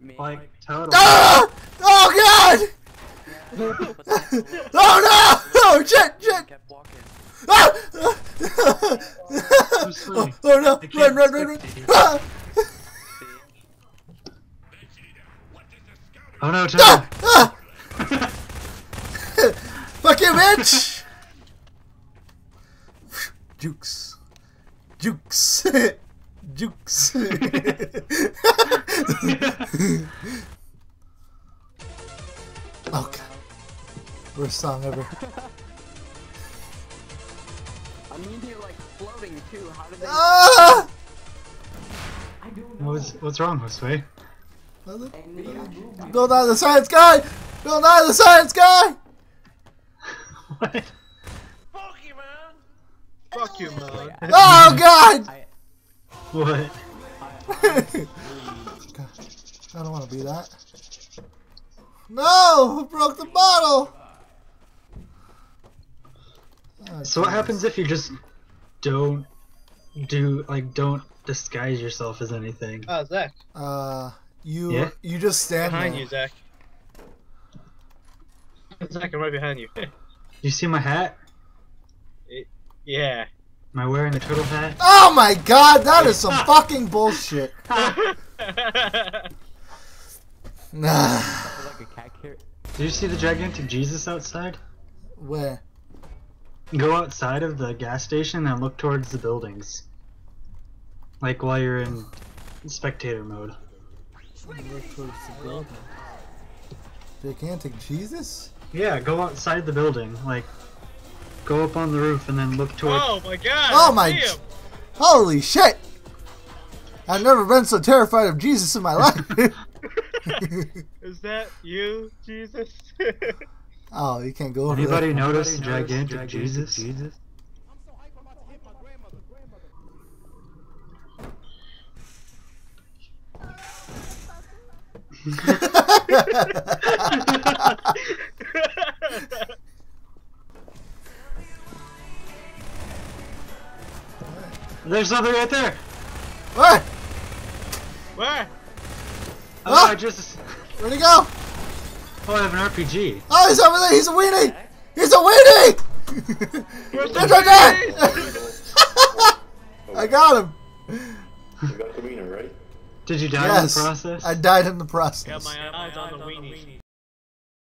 Me, Like, total. Ah! Oh god! Oh no! Oh shit! Shit! kept. Ah! Oh, oh no! Run! Run! Run! Run! Ah! Oh no, Ah! Ah! Fuck you, bitch! Jukes. Jukes. Jukes. oh god. Worst song ever. I mean, you're like floating too. How did they? Ah! I don't know. What's what's wrong, Josue? Nothing. And they actually- Bill Nye the science guy! Bill Nye the science guy! What? Fuck you, man. Fuck you, man. Oh god! I, What? God, I don't want to be that. No! Who broke the bottle? Oh, So what happens if you just don't do like don't disguise yourself as anything? Ah, Zach. Uh, you Yeah? you just stand Behind there. you, Zach. Zach, I'm right behind you. You see my hat? yeah. Am I wearing the turtle hat? Oh my god, that is some fucking bullshit. Nah. like a cat carrot. Do you see the gigantic Jesus outside? Where? Go outside of the gas station and look towards the buildings. Like while you're in spectator mode. Look towards the building. Gigantic Jesus? Yeah, go outside the building. Like, go up on the roof and then look towards. oh my god. Oh my- Damn. Holy shit! I've never been so terrified of Jesus in my life. Is that you, Jesus? oh, you can't go over Anybody there. notice the gigantic Jesus? Jesus? There's something right there. Where? Where? Oh, Ah! I just. Where'd he go? Oh, I have an RPG. Oh, he's over there. He's a weenie. He's a weenie. Where's There's the our dad. I got him. You got the wiener, right? Did you die Yes. in the process? I died in the process. Got my eyes on the weenies.